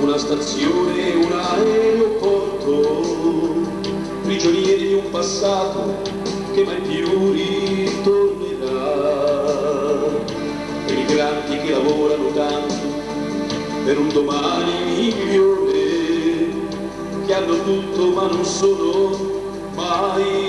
una stazione, un aeroporto, prigionieri di un passato che mai più ritornerà. Emigranti che lavorano tanto per un domani migliore, che hanno tutto ma non sono mai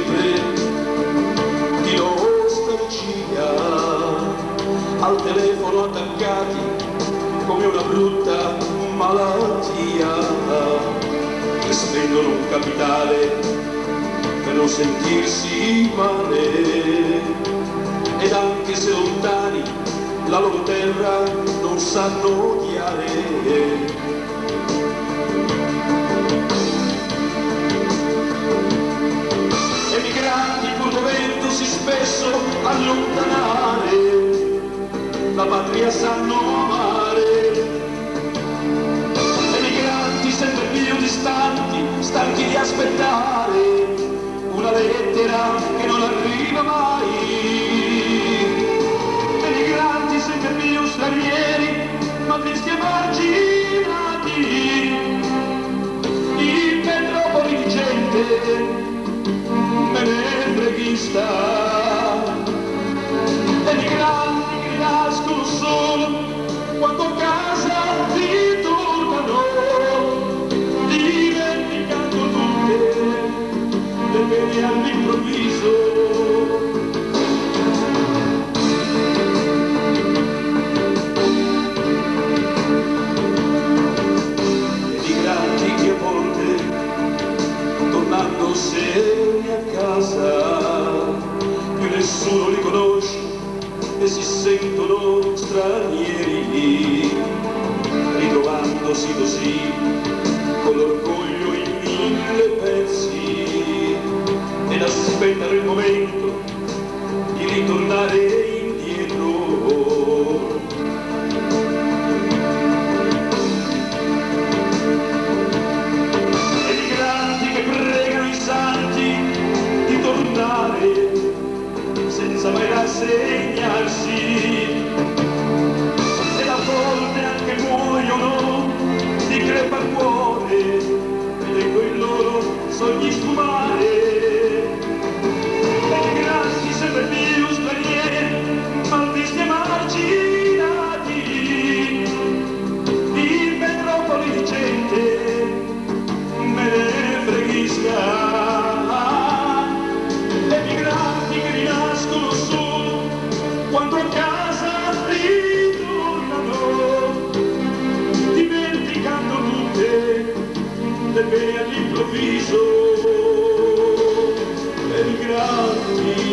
sempre di nostalgia, al telefono attaccati come una brutta malattia, che spendono un capitale per non sentirsi male, ed anche se lontani la loro terra non sanno odiare. La patria sanno amare. Emigranti sempre più distanti, stanchi di aspettare una lettera che non arriva mai. Emigranti sempre più stranieri, ma tristi e marginati. In metropoli di gente menefreghista. Seri a casa, più nessuno li conosce e si sentono stranieri, ritrovandosi così con l'orgoglio in mille pezzi ed aspettano il momento di ritornare rassegnarsi e a volte anche muoiono di crepacuore vedendo le pene all'improvviso emigranti